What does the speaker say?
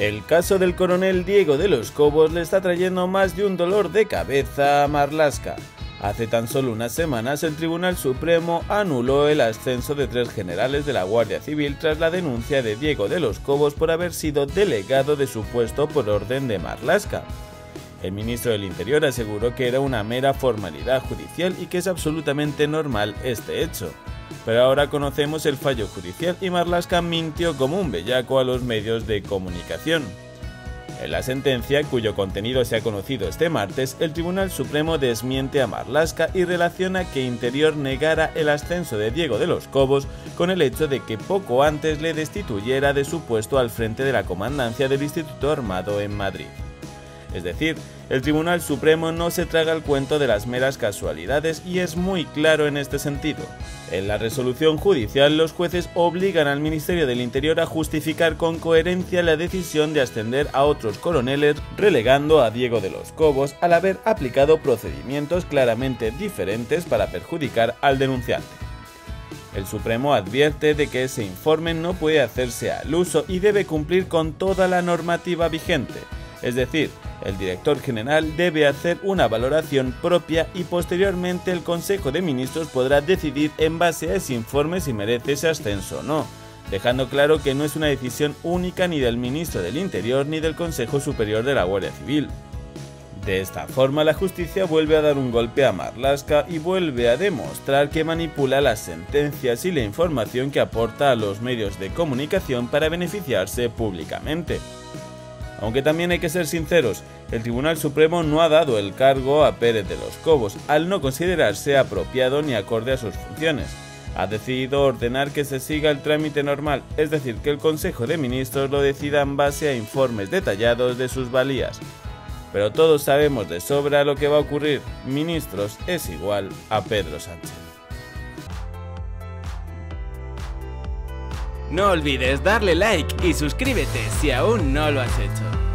El caso del coronel Diego de los Cobos le está trayendo más de un dolor de cabeza a Marlasca. Hace tan solo unas semanas el Tribunal Supremo anuló el ascenso de tres generales de la Guardia Civil tras la denuncia de Diego de los Cobos por haber sido delegado de su puesto por orden de Marlasca. El ministro del Interior aseguró que era una mera formalidad judicial y que es absolutamente normal este hecho. Pero ahora conocemos el fallo judicial y Marlaska mintió como un bellaco a los medios de comunicación. En la sentencia, cuyo contenido se ha conocido este martes, el Tribunal Supremo desmiente a Marlaska y relaciona que Interior negara el ascenso de Diego de los Cobos con el hecho de que poco antes le destituyera de su puesto al frente de la comandancia del Instituto Armado en Madrid. Es decir, el Tribunal Supremo no se traga el cuento de las meras casualidades y es muy claro en este sentido. En la resolución judicial, los jueces obligan al Ministerio del Interior a justificar con coherencia la decisión de ascender a otros coroneles, relegando a Diego de los Cobos al haber aplicado procedimientos claramente diferentes para perjudicar al denunciante. El Supremo advierte de que ese informe no puede hacerse al uso y debe cumplir con toda la normativa vigente, es decir, el director general debe hacer una valoración propia y posteriormente el Consejo de Ministros podrá decidir en base a ese informe si merece ese ascenso o no, dejando claro que no es una decisión única ni del ministro del Interior ni del Consejo Superior de la Guardia Civil. De esta forma, la justicia vuelve a dar un golpe a Marlaska y vuelve a demostrar que manipula las sentencias y la información que aporta a los medios de comunicación para beneficiarse públicamente. Aunque también hay que ser sinceros, el Tribunal Supremo no ha dado el cargo a Pérez de los Cobos, al no considerarse apropiado ni acorde a sus funciones. Ha decidido ordenar que se siga el trámite normal, es decir, que el Consejo de Ministros lo decida en base a informes detallados de sus valías. Pero todos sabemos de sobra lo que va a ocurrir. Ministros es igual a Pedro Sánchez. No olvides darle like y suscríbete si aún no lo has hecho.